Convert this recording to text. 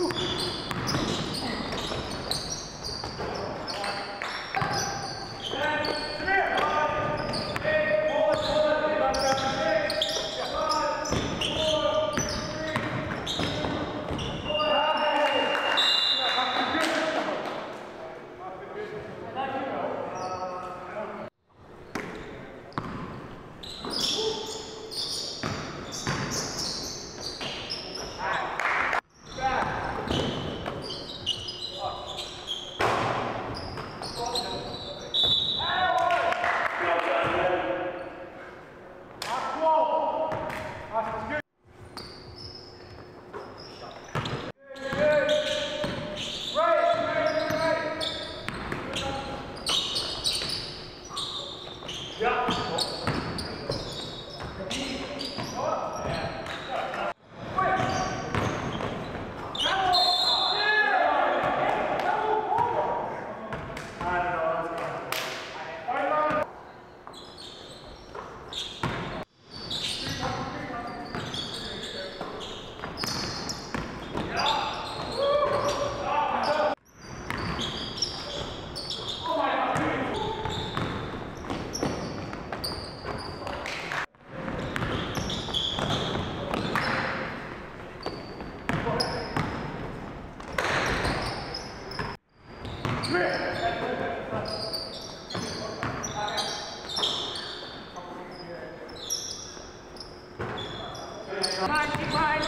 Oh. Тікай, тікай.